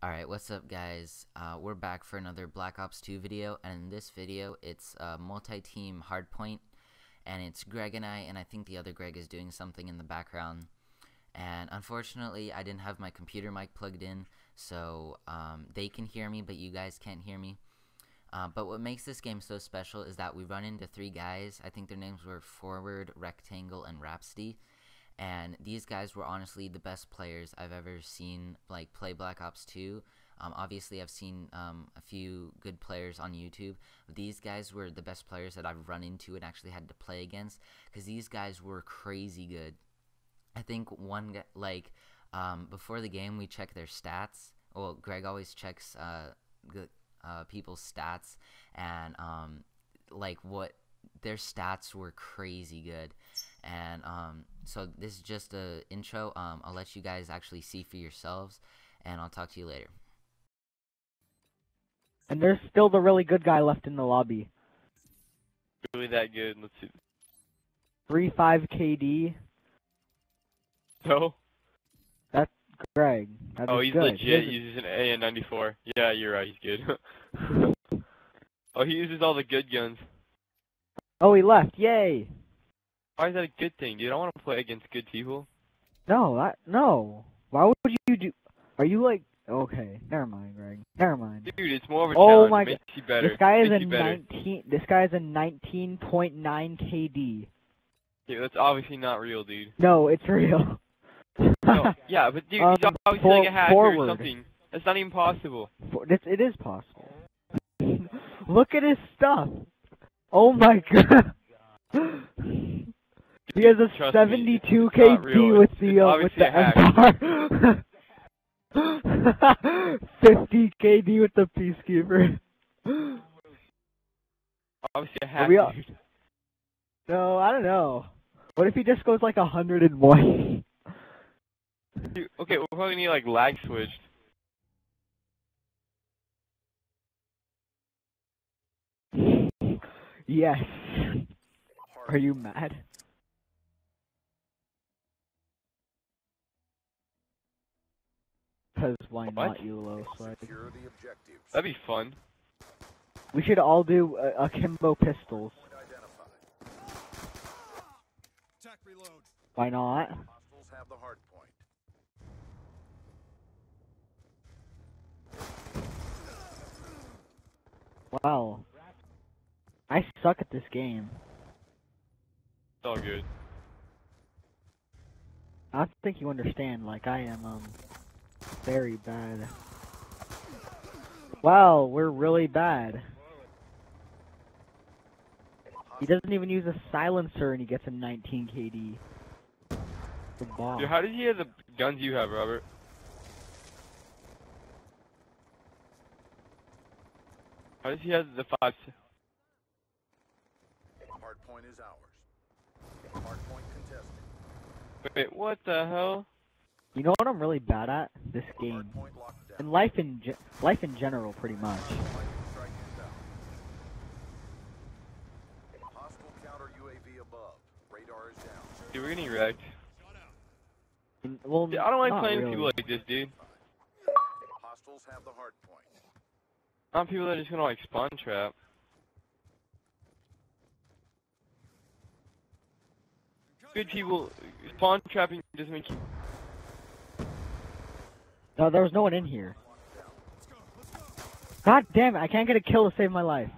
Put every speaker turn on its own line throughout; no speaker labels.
Alright, what's up guys? Uh, we're back for another Black Ops 2 video, and in this video, it's a multi-team hardpoint, and it's Greg and I, and I think the other Greg is doing something in the background. And unfortunately, I didn't have my computer mic plugged in, so um, they can hear me, but you guys can't hear me. Uh, but what makes this game so special is that we run into three guys. I think their names were Forward, Rectangle, and Rhapsody and these guys were honestly the best players I've ever seen like play Black Ops 2. Um, obviously, I've seen um, a few good players on YouTube. These guys were the best players that I've run into and actually had to play against because these guys were crazy good. I think one like um, before the game, we check their stats. Well, Greg always checks uh, uh, people's stats and um, like what their stats were crazy good and um, so this is just a intro um, i'll let you guys actually see for yourselves and i'll talk to you later
And there's still the really good guy left in the lobby.
really that good. Let's see.
3-5 KD.
So?
Greg. That
oh, he's
good.
legit.
He
He uses an AN94. Yeah, you're right. He's good. oh, he uses all the good guns.
Oh, he left. Yay.
Why is that a good thing, dude? I want to play against good people.
No, that, no. Why would you do... Are you like... Okay, never mind, Greg. Never mind.
Dude, it's more of a
Oh
challenge.
my
it makes you better.
This guy is
makes
a 19... This guy is a 19.9 KD.
Dude, that's obviously not real, dude.
No, it's real.
No, yeah, but dude,
Um,
he's obviously
for-
like a hacker
forward.
or something. That's not even possible.
For- it is possible. Look at his stuff. Oh my god. he has a
Trust
72
it's not
KD with the uh, with the
hack.
SR. 50 KD with the Peacekeeper.
Obviously a
we all- No, I don't know. What if he just goes like 101?
Dude, okay, we're probably need like lag switched.
Yes. Are you mad? Cause why
What?
not, Yulo? Swag?
Secure the objectives.
That'd be fun.
We should all do uh, akimbo pistols.
Identified.
Attack reload.
Why not?
Have the hard point.
Wow. I suck at this game.
It's all good.
I think you understand. Like I am, um, very bad. Wow, we're really bad. He doesn't even use a silencer and he gets a 19 KD. The bomb.
Dude, how does he have the guns you have, Robert? How does he have the five? S-
Hard point is ours. Hard point contested.
Wait, what the hell?
You know what I'm really bad at? This game.
Hard point locked down.
And life in ge- life in general, pretty much.
Lightning strike inbound. Hostile counter UAV above. Radar is down.
Dude, we're getting wrecked.
And- well,
Dude, I don't like playing
really.
people like this, dude.
Hostiles have the hard point.
Not people that are just gonna like spawn trap. Good people, spawn trapping doesn't make you.
No, there was no one in here. God damn it! I can't get a kill to save my life.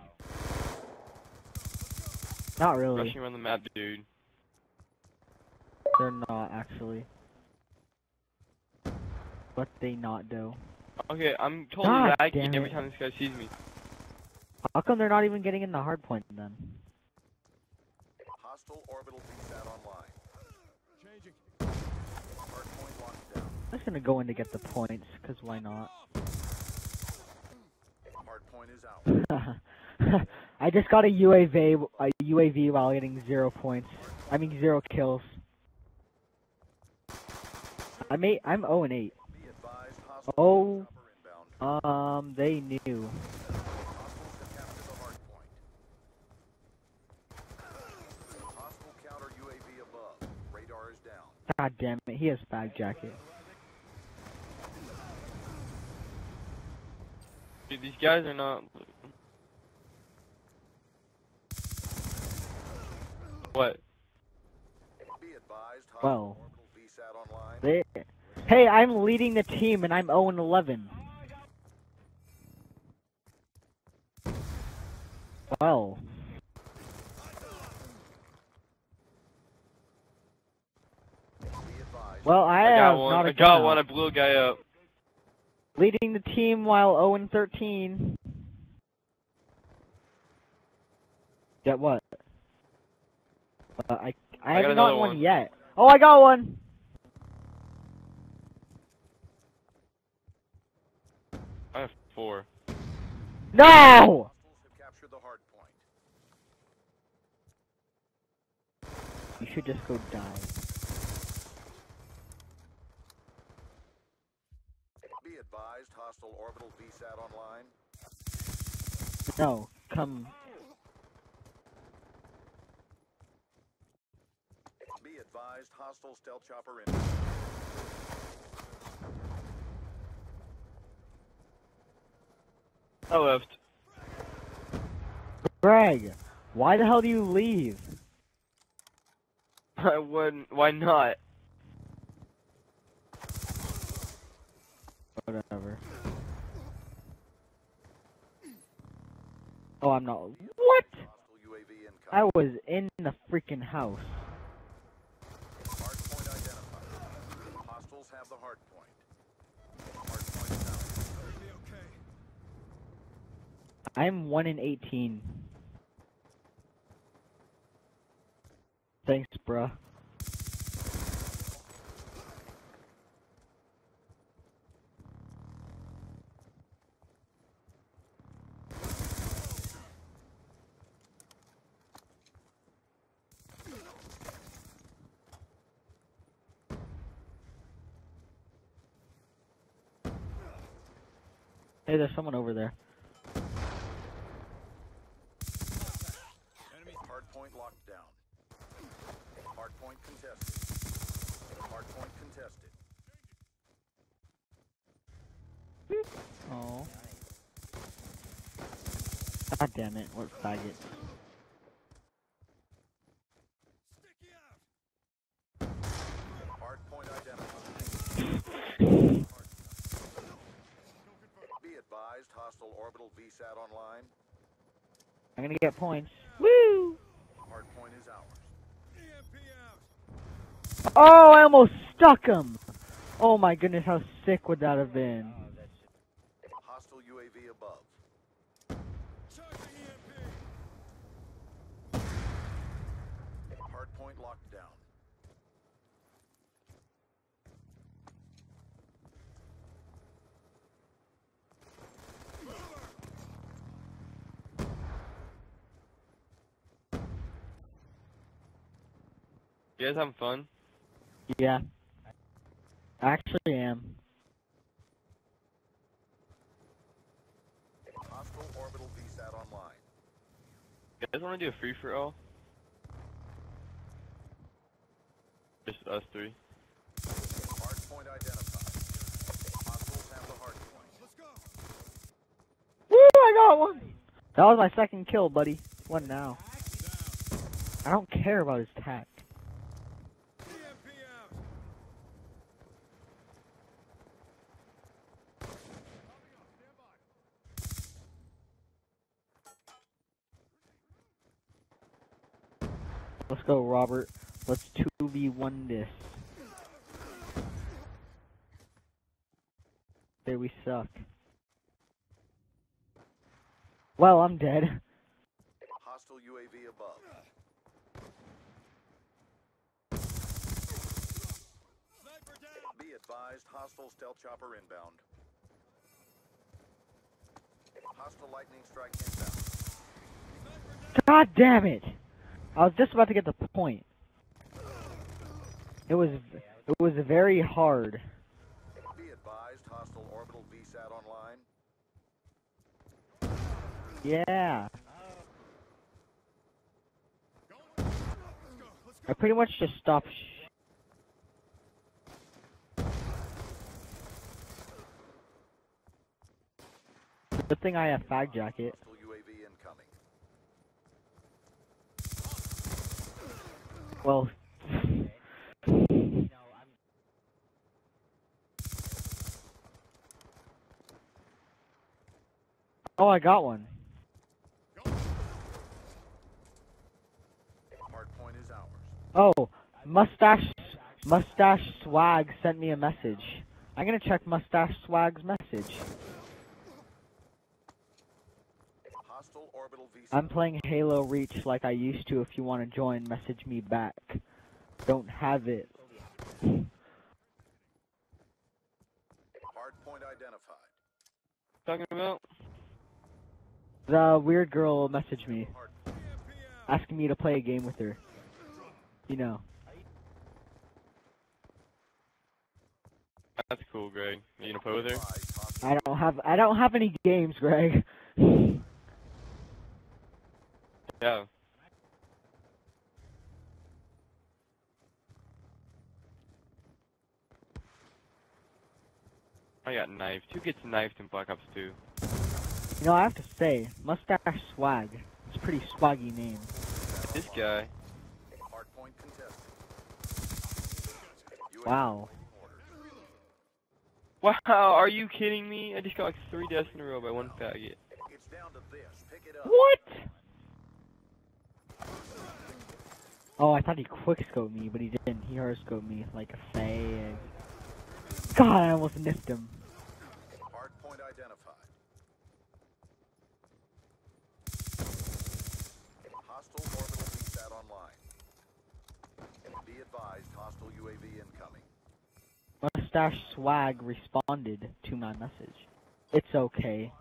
Not really.
rushing around the map, dude.
They're not actually. What they not do?
Okay, I'm totally
God
lagging
damn
every time this guy sees me.
How come they're not even getting in the hard point then?
Hostile orbital VSAT online.
Changing.
Hard point locked down.
I'm just gonna go in to get the points, cause why not?
Hard point is out.
I just got a UAV, a UAV while getting zero points. I mean zero kills. I'm eight. I'm 0 and 8.
Be advised. Hostile
Oh, um, they knew.
Hostiles have captured the hard point. Hostile counter UAV above. Radar is down.
God damn it, he has flak jacket.
Dude, these guys are not. What?
Be advised,
Well.
orbital VSAT online.
They, hey, I'm leading the team and I'm 0 and 11. Well, well, I,
I got
have
one.
not a
I got one. I blew a guy up.
Leading the team while 0 and 13. Get what? Uh, I I
I
haven't
another
gotten one
one.
yet. Oh, I got one.
I have four.
No!
Hostiles have captured the hard point.
You should just go die.
Be advised, hostile orbital VSAT online.
No, come.
Be advised, hostile stealth chopper in.
I left.
Greg, why the hell do you leave?
I wouldn't. Why not?
Whatever. Oh, I'm not. What?
Hostile UAV incoming.
I was in the freaking house.
Hard point identified. Hostiles have the hard point. Hard point is out.
It'll be okay.
I'm 1 in 18. Thanks, bruh. Hey, there's someone over there.
Enemy
Hard point locked down. Hard point contested. Hard point contested.
Oh. God damn it, what faggot.
sticky out.
Hard point identified. Be advised, hostile orbital VSAT online.
I'm gonna get points. Woo!
Hard point is ours.
EMP out.
Oh, I almost stuck him! Oh my goodness, how sick would that have been?
Hostile UAV above.
Charging EMP.
Hard point locked down.
You guys having fun?
Yeah. I actually am.
Hostile orbital VSAT online.
You guys want to do a free for all? Just us three.
Hard point identified. Hostiles have the hard point.
Let's go.
Woo, I got one! That was my second kill, buddy. What now? I don't care about his tack. Let's go, Robert. Let's 2v1 this. There we suck. Well, I'm dead.
Hostile UAV above. Be advised, hostile stealth chopper inbound. Hostile lightning strike inbound.
God damn it! I was just about to get the point. It was it was very hard.
Be advised, hostile orbital VSAT online.
Yeah.
Let's go. Let's go.
I pretty much just stopped. Sh- Good thing I have fag jacket.
Hostile UAV incoming.
Well. Oh, I got one.
Hardpoint is ours.
Oh, mustache, mustache swag sent me a message. I'm gonna check mustache swag's message.
Hostile orbital VC.
I'm playing Halo Reach like I used to. If you want to join, message me back. Don't have it.
Hardpoint identified.
Talking about?
The weird girl messaged me asking me to play a game with her. You know.
That's cool, Greg. You gonna play with her?
I don't have I don't have any games, Greg.
Yeah. I got knifed. Who gets knifed in Black Ops 2?
You know, I have to say, mustache swag. It's a pretty swaggy name.
This guy.
Hardpoint contested. UAV
Wow.
Wow, are you kidding me? I just got like three deaths in a row by one faggot.
It's down to this. Pick it up.
What? Oh, I thought he quickscoped me, but he didn't. He hardscoped me like a fag. God, I almost missed him.
Hardpoint identified. Hostile orbital VSAT online. Be advised, hostile UAV incoming.
Mustache swag responded to my message. It's okay.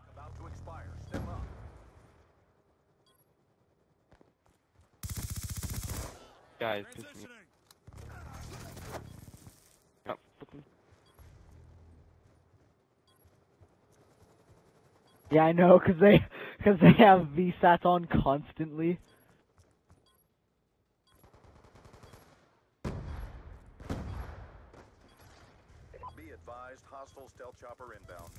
About to expire. Step up.
Guys, piss me
oh,
off.
Yeah, I know, cause they, cause they have VSATs on constantly.
Be advised, hostile stealth chopper inbound.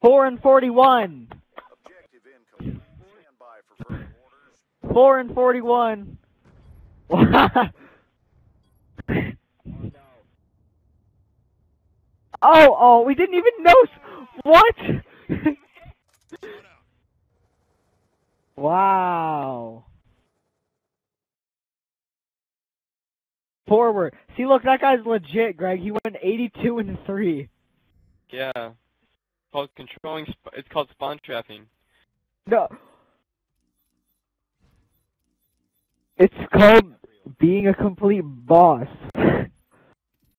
Four and forty-one. 4 and 41. Oh, oh, we didn't even know. What? wow. Forward. See, look, that guy's legit, Greg. He went 82 and 3.
Yeah. It's called controlling. It's called spawn trapping.
No. It's called being a complete boss.